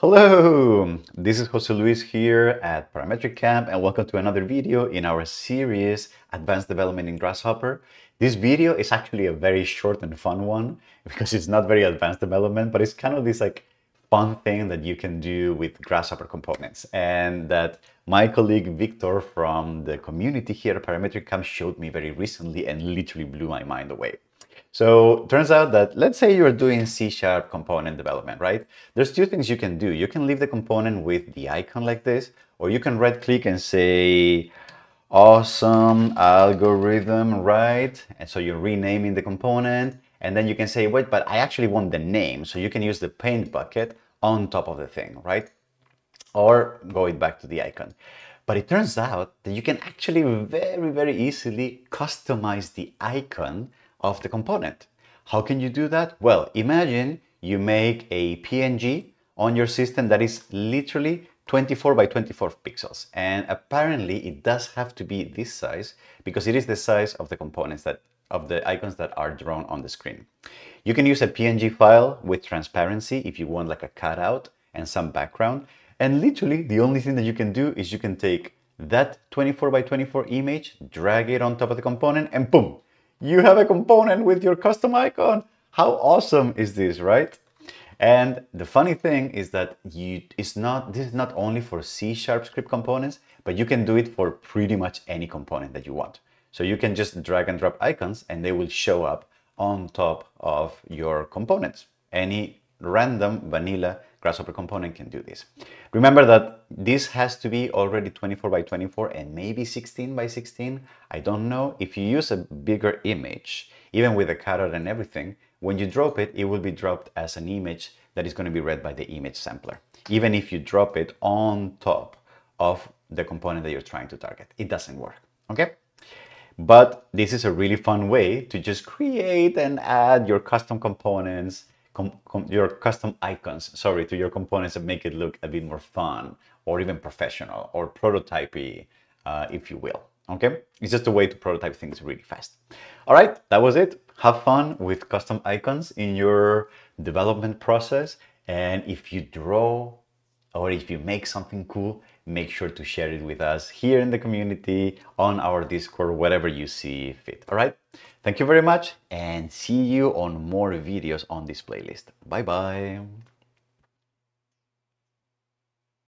Hello, this is Jose Luis here at Parametric Camp and welcome to another video in our series Advanced Development in Grasshopper. This video is actually a very short and fun one because it's not very advanced development, but it's kind of this like fun thing that you can do with Grasshopper components and that my colleague Victor from the community here at Parametric Camp showed me very recently and literally blew my mind away. So turns out that let's say you're doing C sharp component development, right? There's two things you can do. You can leave the component with the icon like this, or you can right click and say, awesome algorithm, right? And so you're renaming the component and then you can say, wait, but I actually want the name. So you can use the paint bucket on top of the thing, right? Or go it back to the icon. But it turns out that you can actually very, very easily customize the icon of the component. How can you do that? Well, imagine you make a PNG on your system that is literally 24 by 24 pixels. And apparently it does have to be this size because it is the size of the components that of the icons that are drawn on the screen. You can use a PNG file with transparency if you want like a cutout and some background. And literally the only thing that you can do is you can take that 24 by 24 image, drag it on top of the component and boom, you have a component with your custom icon. How awesome is this, right? And the funny thing is that you it's not this is not only for C sharp script components, but you can do it for pretty much any component that you want. So you can just drag and drop icons and they will show up on top of your components. Any random vanilla Grasshopper component can do this. Remember that this has to be already 24 by 24 and maybe 16 by 16. I don't know. If you use a bigger image, even with a cutout and everything, when you drop it, it will be dropped as an image that is going to be read by the image sampler. Even if you drop it on top of the component that you're trying to target, it doesn't work. Okay? But this is a really fun way to just create and add your custom components your custom icons, sorry, to your components and make it look a bit more fun or even professional or prototypey, uh, if you will. Okay, it's just a way to prototype things really fast. All right, that was it. Have fun with custom icons in your development process. And if you draw or if you make something cool, make sure to share it with us here in the community, on our Discord, whatever you see fit. All right. Thank you very much and see you on more videos on this playlist. Bye bye.